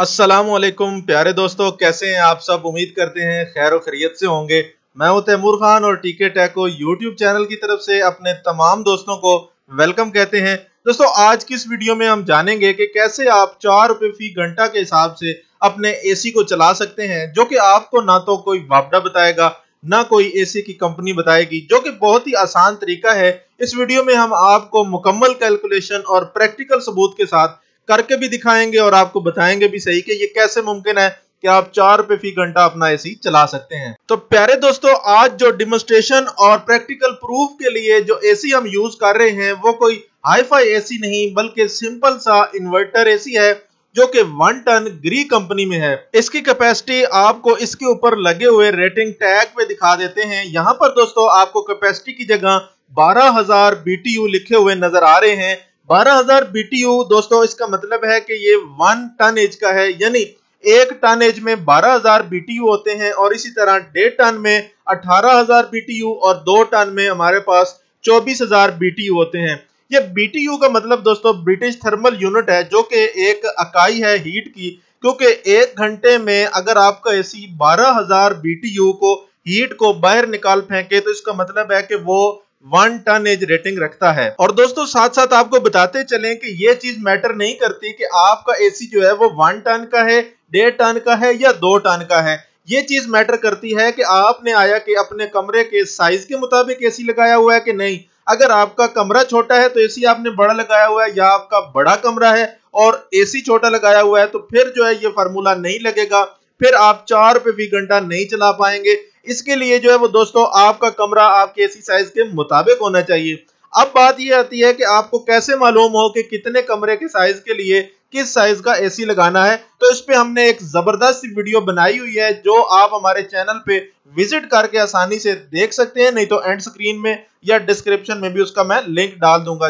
السلام علیکم، پیارے دوستو، کیسے ہیں آپ سب؟ امید کرتے ہیں خیر و خریت سے ہوں گے۔ میں ہوں تیمور خان اور ٹی کے ٹیکو یوٹیوب چینل کی طرف سے اپنے تمام دوستوں کو ویلکم کہتے ہیں۔ دوستو، آج کی اس ویڈیو میں ہم جانیں گے کہ کیسے آپ چار روپے فی گھنٹہ کے حساب سے اپنے اے سی کو چلا سکتے ہیں، جو کہ آپ کو نہ تو کوئی وابڈا بتائے گا، نہ کوئی اے سی کی کمپنی بتائے گی، جو کہ بہت ہی آسان طریقہ ہے۔ اس ویڈیو میں ہم آپ کو مکمل کیلکولیشن اور پریکٹیکل ثبوت کے ساتھ کر کے بھی دکھائیں گے اور آپ کو بتائیں گے بھی صحیح کہ یہ کیسے ممکن ہے کہ آپ چار روپے فی گھنٹہ اپنا اے سی چلا سکتے ہیں۔ تو پیارے دوستو، آج جو ڈیمونسٹریشن اور پریکٹیکل پروف کے لیے جو اے سی ہم یوز کر رہے ہیں، وہ کوئی ہائی فائی اے سی نہیں، بلکہ سمپل سا انورٹر اے سی ہے، جو کہ ون ٹن گری کمپنی میں ہے۔ اس کی کیپیسٹی آپ کو اس کے اوپر لگے ہوئے ریٹنگ ٹیگ پہ دکھا دیتے ہیں۔ یہاں پر دوستو، آپ کو کیپیسٹی کی جگہ بارہ ہزار بی ٹی یو لکھے ہوئے نظر آ رہے ہیں۔ بارہ ہزار بی ٹی یو دوستو، اس کا مطلب ہے کہ یہ ون ٹن ایج کا ہے یعنی ایک ٹن ایج میں بارہ ہزار بی ٹی یو ہوتے ہیں اور اسی طرح ڈیڑھ ٹن میں اٹھارہ ہزار بی ٹی یو اور دو ٹن میں ہمارے پاس چوبیس ہزار بی ٹی یو ہوتے ہیں۔ یہ بی ٹی یو کا مطلب دوستو برٹش تھرمل یونٹ ہے، جو کہ ایک اکائی ہے ہیٹ کی، کیونکہ ایک گھنٹے میں اگر آپ کا اے سی بارہ ہزار بی ٹی یو کو ہیٹ کو باہر نکال پھینکے تو اس کا مطلب ہے کہ وہ ون ٹن ایج ریٹنگ رکھتا ہے۔ اور دوستو، ساتھ ساتھ آپ کو بتاتے چلیں کہ یہ چیز میٹر نہیں کرتی کہ آپ کا اے سی جو ہے وہ ون ٹن کا ہے، ڈیڑھ ٹن کا ہے یا دو ٹن کا ہے۔ یہ چیز میٹر کرتی ہے کہ آپ نے آیا کہ اپنے کمرے کے سائز کے مطابق اے سی لگایا ہوا ہے کہ نہیں۔ اگر آپ کا کمرہ چھوٹا ہے تو اے سی آپ نے بڑا لگایا ہوا ہے یا آپ کا بڑا کمرہ ہے اور اے سی چھوٹا لگایا ہوا ہے تو پھر جو ہے یہ فرمولہ نہیں لگے گا۔ پھر آپ چار روپے فی گھنٹہ نہیں چلا پائیں گے۔ اس کے لیے جو ہے وہ دوستو، آپ کا کمرہ آپ کے اسی سائز کے مطابق ہونا چاہیے۔ اب بات یہ آتی ہے کہ آپ کو کیسے معلوم ہو کہ کتنے کمرے کے سائز کے لیے کس سائز کا اے سی لگانا ہے؟ تو اس پہ ہم نے ایک زبردست ویڈیو بنائی ہوئی ہے جو آپ ہمارے چینل پہ وزٹ کر کے آسانی سے دیکھ سکتے ہیں، نہیں تو اینڈ سکرین میں یا ڈسکرپشن میں بھی اس کا میں لنک ڈال دوں گا۔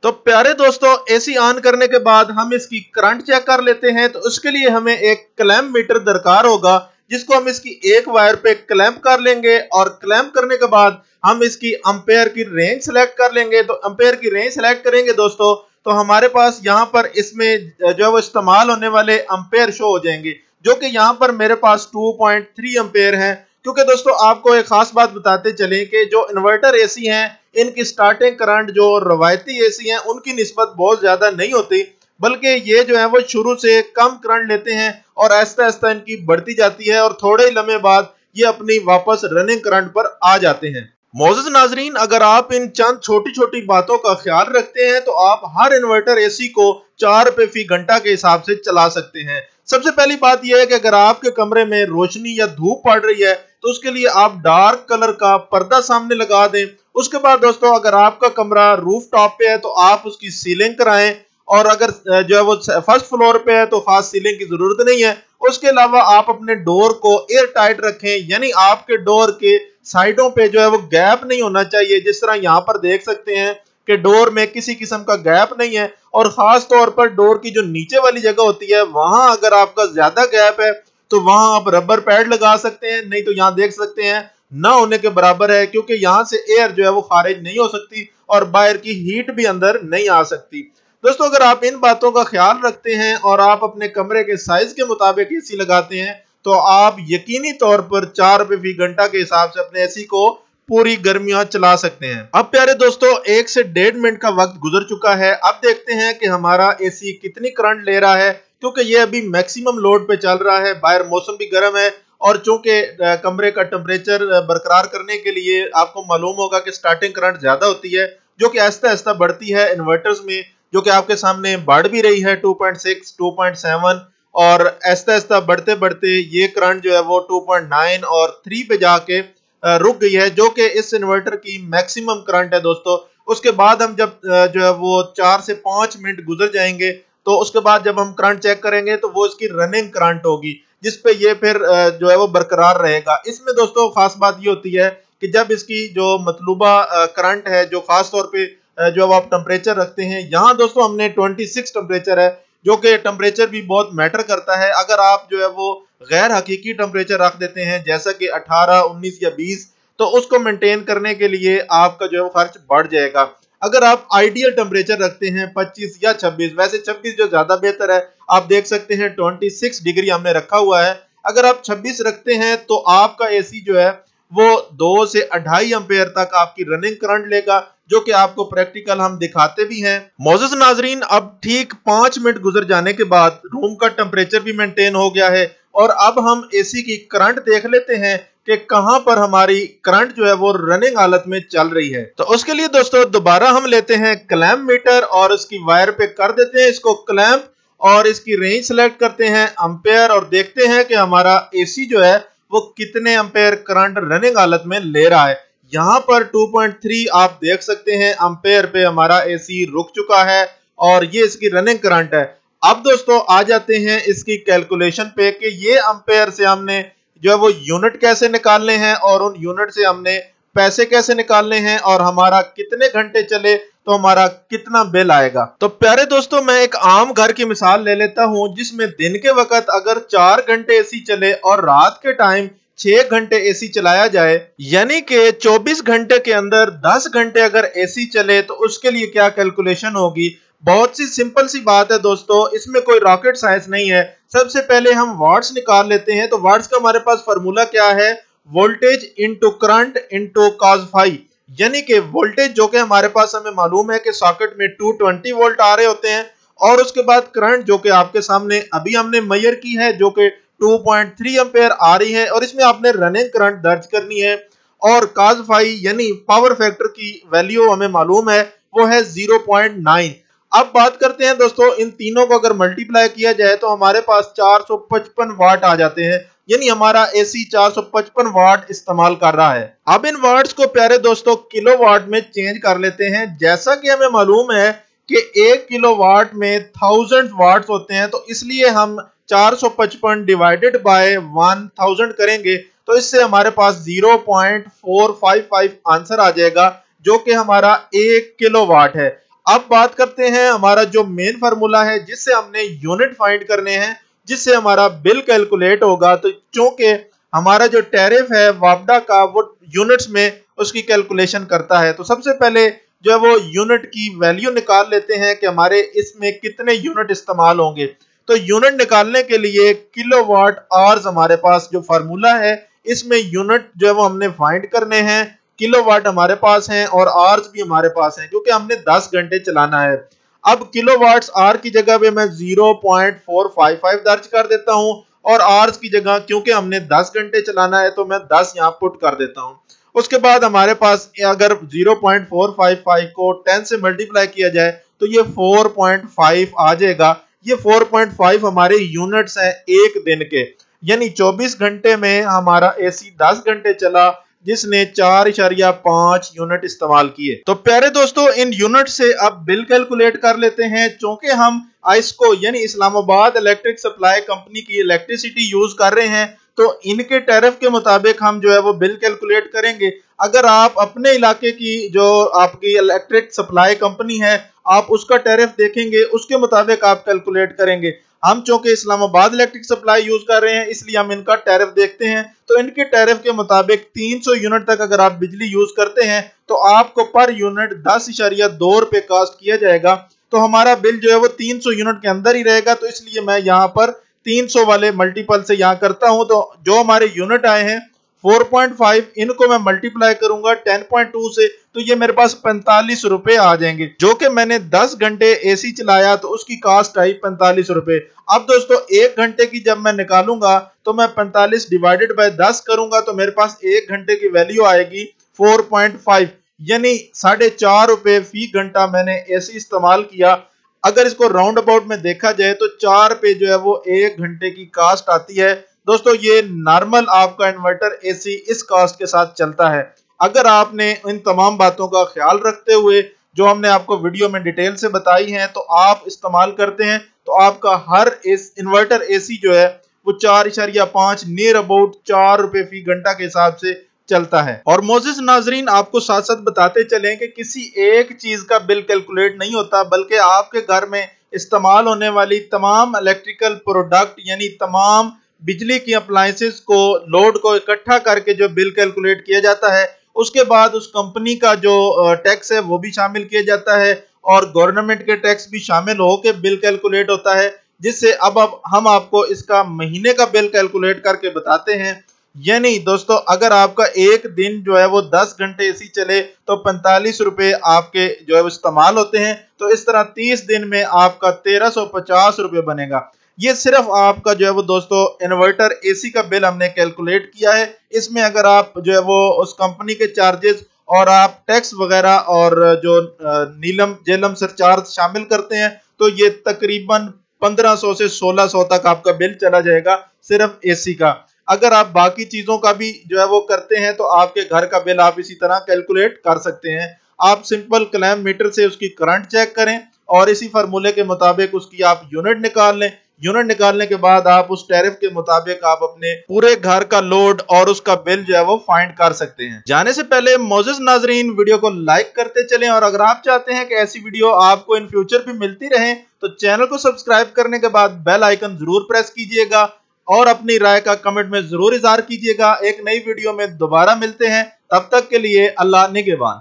تو پیارے دوستو اے سی آن کرنے کے بعد ہم اس کی کرنٹ چیک کر لیتے ہیں۔ تو اس کے لیے ہمیں ایک کلیمپ میٹر درکار ہوگا۔ جس کو ہم اس کی ایک وائر پہ کلیمپ کر لیں گے اور کلیمپ کرنے کے بعد ہم اس کی امپیر کی رینج سلیکٹ کر لیں گے تو امپیر کی رینج سلیکٹ کریں گے دوستو تو ہمارے پاس یہاں پر اس میں جو ہے وہ استعمال ہونے والے امپیر شو ہو جائیں گے جو کہ یہاں پر میرے پاس 2.3 امپیر ہیں کیونکہ دوستو آپ کو ایک خاص بات بتاتے چلیں کہ جو انورٹر اے سی ہیں ان کی سٹارٹنگ کرنٹ جو روایتی اے سی ہیں ان کی نسبت بہت زیادہ نہیں ہوتی بلکہ یہ جو ہے وہ شروع سے کم کرنٹ لیتے ہیں اور ایستا ایستا ان کی بڑھتی جاتی ہے اور تھوڑے ہی لمحے بعد یہ اپنی واپس رننگ کرنٹ پر آ جاتے ہیں۔ موزز ناظرین، اگر آپ ان چند چھوٹی چھوٹی باتوں کا خیال رکھتے ہیں تو آپ ہر انورٹر اے سی کو چار روپے فی گھنٹہ کے حساب سے چلا سکتے ہیں۔ سب سے پہلی بات یہ ہے کہ اگر آپ کے کمرے میں روشنی یا دھوپ پڑ رہی ہے تو اس کے لیے آپ ڈارک کلر کا پردہ سامنے لگا دیں۔ اس کے بعد دوستو، اگر آپ کا کمرہ روف ٹاپ پہ ہے تو آپ اس کی سیلنگ کرائیں۔ اور اگر جو ہے وہ فرسٹ فلور پہ ہے تو خاص سیلنگ کی ضرورت نہیں ہے۔ اس کے علاوہ آپ اپنے ڈور کو ایئر ٹائٹ رکھیں یعنی آپ کے ڈور کے سائڈوں پہ جو ہے وہ گیپ نہیں ہونا چاہیے۔ جس طرح یہاں پر دیکھ سکتے ہیں کہ ڈور میں کسی قسم کا گیپ نہیں ہے اور خاص طور پر ڈور کی جو نیچے والی جگہ ہوتی ہے، وہاں اگر آپ کا زیادہ گیپ ہے تو وہاں آپ ربر پیڈ لگا سکتے ہیں۔ نہیں تو یہاں دیکھ سکتے ہیں نہ ہونے کے برابر ہے، کیونکہ یہاں سے ایئر جو ہے وہ خارج نہیں ہو سکتی اور باہر کی ہیٹ بھی اندر نہیں آ سکتی۔ دوستو، اگر آپ ان باتوں کا خیال رکھتے ہیں اور آپ اپنے کمرے کے سائز کے مطابق اے سی لگاتے ہیں، تو آپ یقینی طور پر چار روپے فی گھنٹہ کے حساب سے اپنے اے سی کو پوری گرمیاں چلا سکتے ہیں۔ اب پیارے دوستو، ایک سے ڈیڑھ منٹ کا وقت گزر چکا ہے۔ اب دیکھتے ہیں کہ ہمارا اے سی کتنی کرنٹ لے رہا ہے، کیونکہ یہ ابھی میکسیمم لوڈ پہ چل رہا ہے۔ باہر موسم بھی گرم ہے اور چونکہ کمرے کا ٹمپریچر برقرار کرنے کے لیے آپ کو معلوم ہوگا کہ سٹارٹنگ کرنٹ زیادہ ہوتی ہے، جو کہ ایستا ایستا بڑھتی ہے انورٹرز میں۔ جو کہ آپ کے سامنے بڑھ بھی رہی ہے 2.6 2.7 اور ایستا ایستا بڑھتے بڑھتے یہ کرنٹ جو ہے وہ 2.9 اور 3 پہ جا کے رک گئی ہے جو کہ اس انورٹر کی میکسیمم کرنٹ ہے دوستو۔ اس کے بعد ہم جب جو ہے وہ چار سے پانچ منٹ گزر جائیں گے تو اس کے بعد جب ہم کرنٹ چیک کریں گے تو وہ اس کی رننگ کرنٹ ہوگی، جس پہ یہ پھر جو ہے وہ برقرار رہے گا۔ اس میں دوستو خاص بات یہ ہوتی ہے کہ جب اس کی جو مطلوبہ کرنٹ ہے جو خاص طور پہ جو آپ ٹمپریچر رکھتے ہیں، یہاں دوستو ہم نے 26 ٹمپریچر ہے، جو کہ ٹمپریچر بھی بہت میٹر کرتا ہے۔ اگر آپ جو ہے وہ غیر حقیقی ٹمپریچر رکھ دیتے ہیں، جیسا کہ اٹھارہ، انیس یا بیس، تو اس کو مینٹین کرنے کے لیے آپ کا جو ہے خرچ بڑھ جائے گا۔ اگر آپ آئیڈیل ٹمپریچر رکھتے ہیں، پچیس یا چھبیس، ویسے چھبیس جو زیادہ بہتر ہے، آپ دیکھ سکتے ہیں ٹوئنٹی سکس ڈگری ہم نے رکھا ہوا ہے۔ اگر آپ چھبیس رکھتے ہیں، تو آپ کا اے سی جو ہے وہ دو سے اڑھائی امپیر تک آپ کی رننگ کرنٹ لے گا، جو کہ آپ کو پریکٹیکل ہم دکھاتے بھی ہیں۔ موزز ناظرین، اب ٹھیک پانچ منٹ گزر جانے کے بعد روم کا ٹمپریچر بھی مینٹین ہو گیا ہے۔ اور اب ہم اے سی کی کرنٹ دیکھ لیتے ہیں کہ کہاں پر ہماری کرنٹ جو ہے وہ رننگ حالت میں چل رہی ہے۔ تو اس کے لیے دوستو، دوبارہ ہم لیتے ہیں کلیمپ میٹر اور اس کی وائر پہ کر دیتے ہیں اس کو کلیمپ اور اس کی رینج سلیکٹ کرتے ہیں امپیر اور دیکھتے ہیں کہ ہمارا اے سی جو ہے وہ کتنے امپیر کرنٹ رننگ حالت میں لے رہا ہے۔ یہاں پر 2.3 آپ دیکھ سکتے ہیں امپیر پہ ہمارا اے سی رک چکا ہے اور یہ اس کی رننگ کرنٹ ہے۔ اب دوستو، آ جاتے ہیں اس کی کیلکولیشن پہ کہ یہ امپیر سے ہم نے جو ہے وہ یونٹ کیسے نکالنے ہیں اور ان یونٹ سے ہم نے پیسے کیسے نکالنے ہیں اور ہمارا کتنے گھنٹے چلے تو ہمارا کتنا بل آئے گا؟ تو پیارے دوستو، میں ایک عام گھر کی مثال لے لیتا ہوں، جس میں دن کے وقت اگر چار گھنٹے اے سی چلے اور رات کے ٹائم چھ گھنٹے اے سی چلایا جائے یعنی کہ چوبیس گھنٹے کے اندر دس گھنٹے اگر اے سی چلے، تو اس کے لیے کیا کیلکولیشن ہوگی؟ بہت سی سمپل سی بات ہے دوستو، اس میں کوئی راکٹ سائنس نہیں ہے۔ سب سے پہلے ہم وارڈز نکال لیتے ہیں، تو وارڈز کا ہمارے پاس فرمولا کیا ہے؟ Voltage into current into cos phi. یعنی کہ وولٹیج جو کہ ہمارے پاس ہمیں معلوم ہے کہ ساکٹ میں 220 وولٹ آ رہے ہوتے ہیں اور اس کے بعد کرنٹ جو کہ آپ کے سامنے ابھی ہم نے میئر کی ہے جو کہ 2.3 امپیر آ رہی ہے اور اس میں آپ نے رننگ کرنٹ درج کرنی ہے اور کاز فائی یعنی پاور فیکٹر کی ویلیو ہمیں معلوم ہے وہ ہے 0.9 اب بات کرتے ہیں دوستو، ان تینوں کو اگر ملٹی پلائی کیا جائے تو ہمارے پاس چار سو پچپن واٹ آ جاتے ہیں۔ یعنی ہمارا اے سی چار سو پچپن واٹ استعمال کر رہا ہے۔ اب ان واٹس کو پیارے دوستو کلو واٹ میں چینج کر لیتے ہیں۔ جیسا کہ ہمیں معلوم ہے کہ ایک کلو واٹ میں تھاؤزنڈ واٹس ہوتے ہیں، تو اس لیے ہم چار سو پچپن ڈیوائیڈڈ بائی ون تھاؤزنڈ کریں گے۔ تو اس سے ہمارے پاس zero point four five five answer آ جائے گا، جو کہ ہمارا ایک کلو واٹ ہے۔ اب بات کرتے ہیں ہمارا جو مین فرمولا ہے، جس سے ہم نے یونٹ فائنڈ کرنے ہیں۔ جس سے ہمارا بل کیلکولیٹ ہوگا، تو چونکہ ہمارا جو ٹیرف ہے وابڈا کا، وہ یونٹس میں اس کی کیلکولیشن کرتا ہے۔ تو سب سے پہلے جو ہے وہ یونٹ کی ویلیو نکال لیتے ہیں کہ ہمارے اس میں کتنے یونٹ استعمال ہوں گے۔ تو یونٹ نکالنے کے لیے کلو واٹ آرز ہمارے پاس جو فارمولا ہے، اس میں یونٹ جو ہے وہ ہم نے فائنڈ کرنے ہیں۔ کلو واٹ ہمارے پاس ہیں اور آرز بھی ہمارے پاس ہیں، کیونکہ ہم نے دس گھنٹے چلانا ہے۔ اب کلو واٹس آر کی جگہ پہ میں 0.455 درج کر دیتا ہوں اور آرز کی جگہ کیونکہ ہم نے دس گھنٹے چلانا ہے تو میں دس یہاں پٹ کر دیتا ہوں۔ اس کے بعد ہمارے پاس اگر 0.455 کو 10 سے ملٹیپلائی کیا جائے تو یہ 4.5 آ جائے گا۔ یہ 4.5 ہمارے یونٹس ہیں ایک دن کے۔ یعنی چوبیس گھنٹے میں ہمارا اے سی دس گھنٹے چلا۔ جس نے چار اشاریہ پانچ یونٹ استعمال کیے۔ تو پیارے دوستو، ان یونٹ سے اب بل کیلکولیٹ کر لیتے ہیں۔ چونکہ ہم آئس کو یعنی Islamabad electric supply company کی الیکٹریسٹی یوز کر رہے ہیں، تو ان کے ٹیرف کے مطابق ہم جو ہے وہ بل کیلکولیٹ کریں گے۔ اگر آپ اپنے علاقے کی جو آپ کی الیکٹرک سپلائی کمپنی ہے، آپ اس کا ٹیرف دیکھیں گے، اس کے مطابق آپ کیلکولیٹ کریں گے۔ ہم چونکہ اسلام آباد الیکٹرک سپلائی یوز کر رہے ہیں، اس لیے ہم ان کا ٹیرف دیکھتے ہیں۔ تو ان کے ٹیرف کے مطابق تین سو یونٹ تک اگر آپ بجلی یوز کرتے ہیں، تو آپ کو پر یونٹ دس اشاریہ دو روپے کاسٹ کیا جائے گا۔ تو ہمارا بل جو ہے وہ تین سو یونٹ کے اندر ہی رہے گا۔ تو اس لیے میں یہاں پر تین سو والے ملٹیپل سے یہاں کرتا ہوں۔ تو جو ہمارے یونٹ آئے ہیں 4.5 ان کو میں ملٹی پلائی کروں گا 10.2 سے، تو یہ میرے پاس پینتالیس روپے آ جائیں گے۔ جو کہ میں نے دس گھنٹے اے سی چلایا تو اس کی کاسٹ آئی پینتالیس روپے۔ اب دوستو، ایک گھنٹے کی جب میں نکالوں گا تو میں پینتالیس ڈیوائیڈڈ بائی دس کروں گا تو میرے پاس ایک گھنٹے کی ویلیو آئے گی 4.5 یعنی ساڑھے چار روپے فی گھنٹہ میں نے اے سی استعمال کیا۔ اگر اس کو راؤنڈ اباؤٹ میں دیکھا جائے تو چار پہ جو ہے وہ ایک گھنٹے کی کاسٹ آتی ہے۔ دوستو، یہ نارمل آپ کا انورٹر اے سی اس کاسٹ کے ساتھ چلتا ہے۔ اگر آپ نے ان تمام باتوں کا خیال رکھتے ہوئے جو ہم نے آپ کو ویڈیو میں ڈیٹیل سے بتائی ہیں، تو آپ استعمال کرتے ہیں۔ تو آپ کا ہر انورٹر اے سی جو ہے، وہ چار اشاریہ پانچ نیر اباؤٹ چار روپے فی گھنٹہ کے حساب سے چلتا ہے۔ اور موزز ناظرین، آپ کو ساتھ ساتھ بتاتے چلیں کہ کسی ایک چیز کا بل کیلکولیٹ نہیں ہوتا، بلکہ آپ کے گھر میں استعمال ہونے والی تمام الیکٹریکل پروڈکٹ یعنی تمام بجلی کی اپلائنسز کو لوڈ کو اکٹھا کر کے جو بل کیلکولیٹ کیا جاتا ہے، اس کے بعد اس کمپنی کا جو ٹیکس ہے، وہ بھی شامل کیا جاتا ہے اور گورنمنٹ کے ٹیکس بھی شامل ہو کے بل کیلکولیٹ ہوتا ہے، جس سے اب اب ہم آپ کو اس کا مہینے کا بل کیلکولیٹ کر کے بتاتے ہیں۔ یعنی دوستو، اگر آپ کا ایک دن جو ہے وہ دس گھنٹے اسی چلے تو پنتالیس روپے آپ کے جو ہے وہ استعمال ہوتے ہیں۔ تو اس طرح تیس دن میں آپ کا تیرہ سو پچاس روپے بنے گا۔ یہ صرف آپ کا جو ہے وہ دوستو انورٹر اے سی کا بل ہم نے کیلکولیٹ کیا ہے۔ اس میں اگر آپ جو ہے وہ اس کمپنی کے چارجز اور آپ ٹیکس وغیرہ اور جو نیلم، جیلم سر چارج شامل کرتے ہیں، تو یہ تقریباً پندرہ سو سے سولہ سو تک آپ کا بل چلا جائے گا صرف اے سی کا۔ اگر آپ باقی چیزوں کا بھی جو ہے وہ کرتے ہیں، تو آپ کے گھر کا بل آپ اسی طرح کیلکولیٹ کر سکتے ہیں۔ آپ سمپل کلیم میٹر سے اس کی کرنٹ چیک کریں اور اسی فرمولے کے مطابق اس کی آپ یونٹ نکال لیں۔ یونٹ نکالنے کے بعد آپ اس ٹیرف کے مطابق آپ اپنے پورے گھر کا لوڈ اور اس کا بل جو ہے وہ فائنڈ کر سکتے ہیں۔ جانے سے پہلے موزز ناظرین ویڈیو کو لائک کرتے چلیں اور اگر آپ چاہتے ہیں کہ ایسی ویڈیو آپ کو ان فیوچر بھی ملتی رہیں تو چینل کو سبسکرائب کرنے کے بعد بیل آئیکن ضرور پریس کیجیے گا اور اپنی رائے کا کمنٹ میں ضرور اظہار کیجیے گا۔ ایک نئی ویڈیو میں دوبارہ ملتے ہیں۔ تب تک کے لیے اللہ نگبان